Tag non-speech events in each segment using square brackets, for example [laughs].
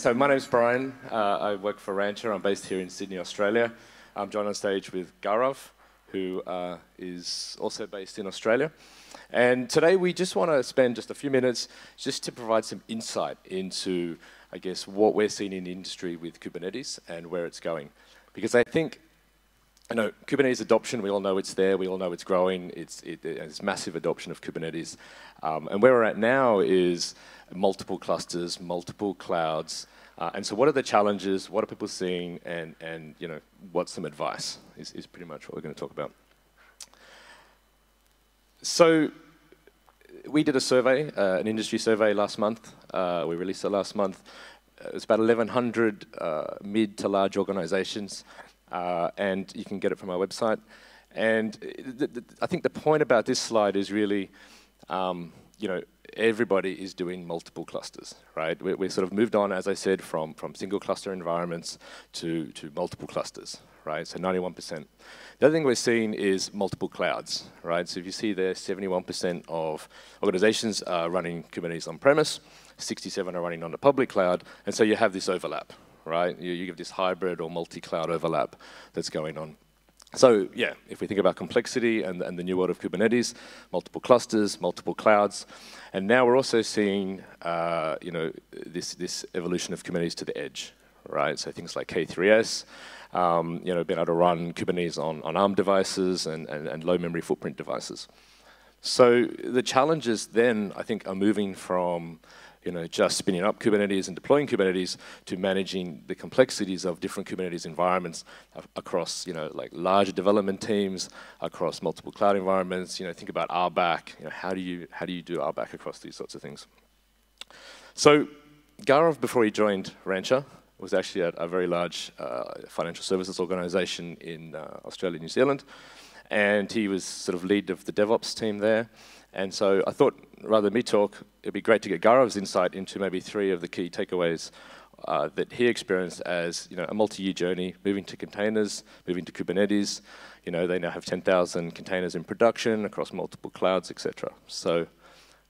So my name's Brian. Uh, I work for Rancher. I'm based here in Sydney, Australia. I'm joined on stage with Gaurav, who uh, is also based in Australia. And today we just want to spend just a few minutes just to provide some insight into, I guess, what we're seeing in the industry with Kubernetes and where it's going. Because I think you know, Kubernetes adoption, we all know it's there, we all know it's growing, it's, it, it's massive adoption of Kubernetes. Um, and where we're at now is multiple clusters, multiple clouds. Uh, and so what are the challenges, what are people seeing, and, and you know, what's some advice is, is pretty much what we're going to talk about. So we did a survey, uh, an industry survey last month. Uh, we released it last month. It was about 1,100 uh, mid to large organizations uh, and you can get it from our website. And I think the point about this slide is really, um, you know, everybody is doing multiple clusters, right? We, we sort of moved on, as I said, from, from single cluster environments to, to multiple clusters, right? So 91%. The other thing we're seeing is multiple clouds, right? So if you see there, 71% of organizations are running Kubernetes on-premise, 67 are running on the public cloud, and so you have this overlap, right? You, you give this hybrid or multi-cloud overlap that's going on. So yeah, if we think about complexity and, and, the new world of Kubernetes, multiple clusters, multiple clouds, and now we're also seeing, uh, you know, this, this evolution of Kubernetes to the edge, right? So things like K3S, um, you know, being able to run Kubernetes on, on ARM devices and, and, and low memory footprint devices. So the challenges then, I think, are moving from you know, just spinning up Kubernetes and deploying Kubernetes to managing the complexities of different Kubernetes environments across, you know, like larger development teams, across multiple cloud environments. You know, think about RBAC. You know, how do you how do you do RBAC across these sorts of things? So, Gaurav, before he joined Rancher, was actually at a very large uh, financial services organization in uh, Australia, New Zealand, and he was sort of lead of the DevOps team there. And so I thought, rather than me talk, it'd be great to get Gaurav's insight into maybe three of the key takeaways uh, that he experienced as you know a multi-year journey, moving to containers, moving to Kubernetes. You know, they now have 10,000 containers in production across multiple clouds, etc. So,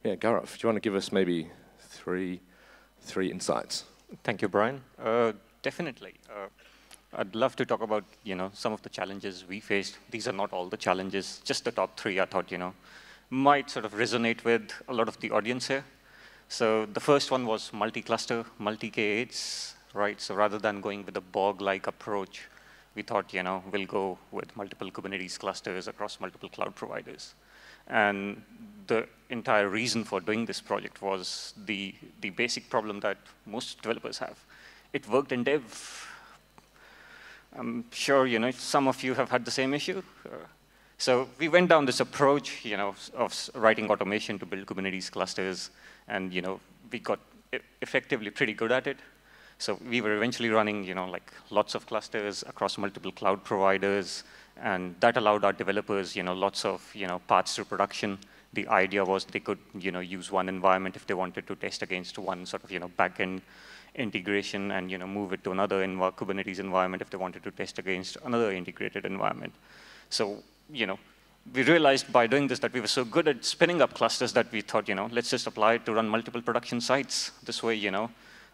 yeah, Gaurav, do you want to give us maybe three, three insights? Thank you, Brian. Uh, definitely. Uh, I'd love to talk about you know some of the challenges we faced. These are not all the challenges, just the top three. I thought you know might sort of resonate with a lot of the audience here. So the first one was multi-cluster, multi-K8s, right? So rather than going with a Borg-like approach, we thought, you know, we'll go with multiple Kubernetes clusters across multiple cloud providers. And the entire reason for doing this project was the, the basic problem that most developers have. It worked in dev. I'm sure, you know, some of you have had the same issue. Uh, so we went down this approach, you know, of writing automation to build Kubernetes clusters, and you know, we got effectively pretty good at it. So we were eventually running, you know, like lots of clusters across multiple cloud providers, and that allowed our developers, you know, lots of, you know, paths to production. The idea was they could, you know, use one environment if they wanted to test against one sort of, you know, backend integration and, you know, move it to another Kubernetes environment if they wanted to test against another integrated environment. So you know, we realized by doing this that we were so good at spinning up clusters that we thought, you know, let's just apply it to run multiple production sites. This way, you know,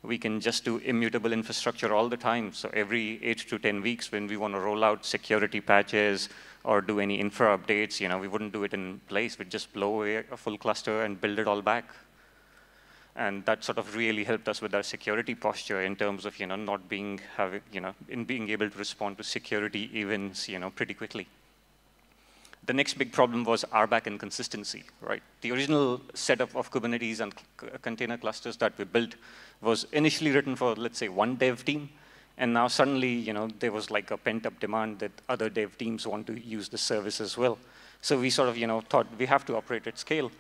we can just do immutable infrastructure all the time. So every eight to 10 weeks when we want to roll out security patches or do any infra updates, you know, we wouldn't do it in place. We'd just blow away a full cluster and build it all back. And that sort of really helped us with our security posture in terms of, you know, not being, having, you know, in being able to respond to security events, you know, pretty quickly the next big problem was RBAC inconsistency, right? The original setup of Kubernetes and container clusters that we built was initially written for, let's say, one dev team, and now suddenly, you know, there was like a pent-up demand that other dev teams want to use the service as well. So we sort of, you know, thought we have to operate at scale.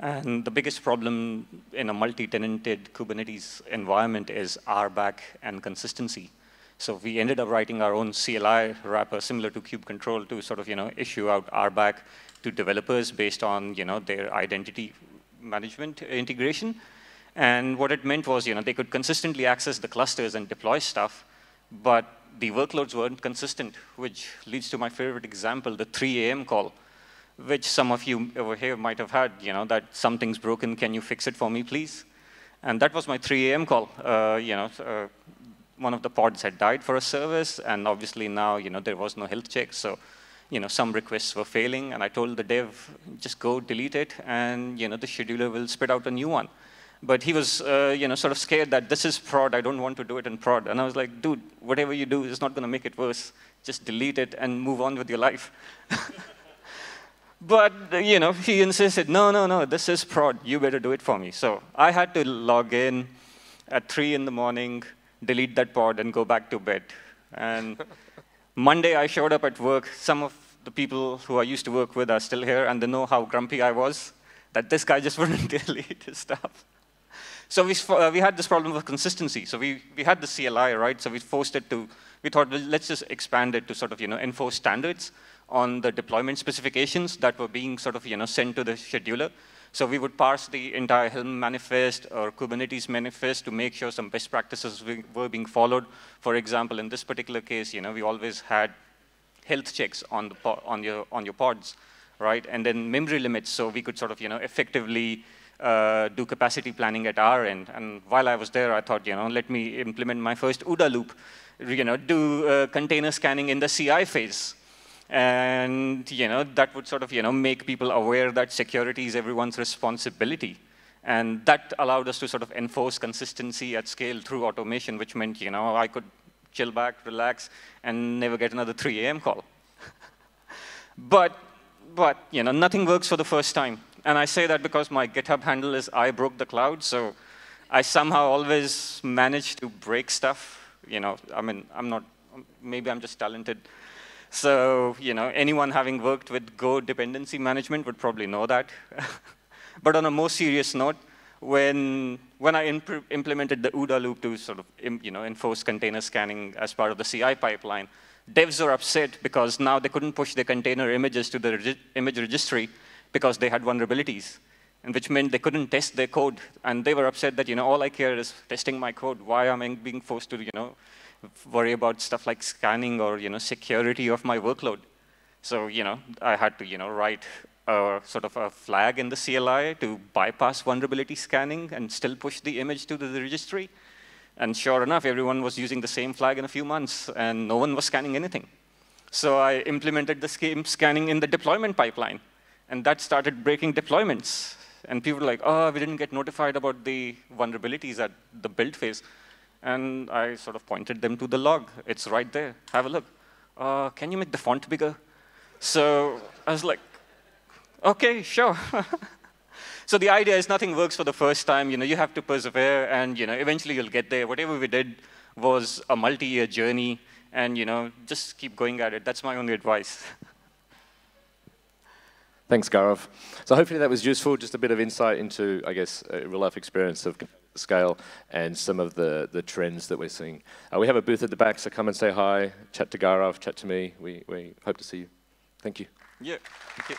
And the biggest problem in a multi-tenanted Kubernetes environment is RBAC and consistency. So we ended up writing our own CLI wrapper similar to kubectl to sort of, you know, issue out RBAC to developers based on, you know, their identity management integration. And what it meant was, you know, they could consistently access the clusters and deploy stuff, but the workloads weren't consistent, which leads to my favorite example, the 3 a.m. call, which some of you over here might have had, you know, that something's broken, can you fix it for me, please? And that was my 3 a.m. call. Uh, you know, uh, one of the pods had died for a service, and obviously now, you know, there was no health check, so, you know, some requests were failing, and I told the dev, just go delete it, and, you know, the scheduler will spit out a new one. But he was, uh, you know, sort of scared that this is prod, I don't want to do it in prod. And I was like, dude, whatever you do is not going to make it worse. Just delete it and move on with your life. [laughs] but, you know, he insisted, no, no, no, this is prod. You better do it for me. So I had to log in at 3 in the morning, delete that pod, and go back to bed. And Monday, I showed up at work. Some of the people who I used to work with are still here, and they know how grumpy I was, that this guy just [laughs] wouldn't delete his stuff. So we, uh, we had this problem of consistency. So we, we had the CLI, right? So we forced it to, we thought, well, let's just expand it to sort of, you know, enforce standards on the deployment specifications that were being sort of, you know, sent to the scheduler. So we would parse the entire Helm manifest or Kubernetes manifest to make sure some best practices were being followed. For example, in this particular case, you know, we always had health checks on, the on, your, on your pods, right? And then memory limits, so we could sort of, you know, effectively uh, do capacity planning at our end. And while I was there, I thought, you know, let me implement my first OODA loop, you know, do uh, container scanning in the CI phase. And, you know, that would sort of, you know, make people aware that security is everyone's responsibility. And that allowed us to sort of enforce consistency at scale through automation, which meant, you know, I could chill back, relax, and never get another 3 a.m. call. [laughs] but, but, you know, nothing works for the first time. And I say that because my GitHub handle is I broke the cloud, so I somehow always manage to break stuff. You know, I mean, I'm not, maybe I'm just talented. So, you know, anyone having worked with Go dependency management would probably know that. [laughs] but on a more serious note, when, when I imp implemented the OODA loop to sort of, you know, enforce container scanning as part of the CI pipeline, devs were upset because now they couldn't push their container images to the regi image registry because they had vulnerabilities, and which meant they couldn't test their code. And they were upset that, you know, all I care is testing my code. Why am I being forced to, you know, worry about stuff like scanning or, you know, security of my workload? So, you know, I had to, you know, write a sort of a flag in the CLI to bypass vulnerability scanning and still push the image to the registry. And sure enough, everyone was using the same flag in a few months, and no one was scanning anything. So I implemented the scanning in the deployment pipeline. And that started breaking deployments. And people were like, oh, we didn't get notified about the vulnerabilities at the build phase. And I sort of pointed them to the log. It's right there. Have a look. Uh, can you make the font bigger? So I was like, OK, sure. [laughs] so the idea is nothing works for the first time. You know, you have to persevere, and you know, eventually you'll get there. Whatever we did was a multi-year journey, and you know, just keep going at it. That's my only advice. Thanks, Gaurav. So hopefully that was useful, just a bit of insight into, I guess, real-life experience of scale and some of the, the trends that we're seeing. Uh, we have a booth at the back, so come and say hi, chat to Gaurav, chat to me. We, we hope to see you. Thank you. Yeah, thank you.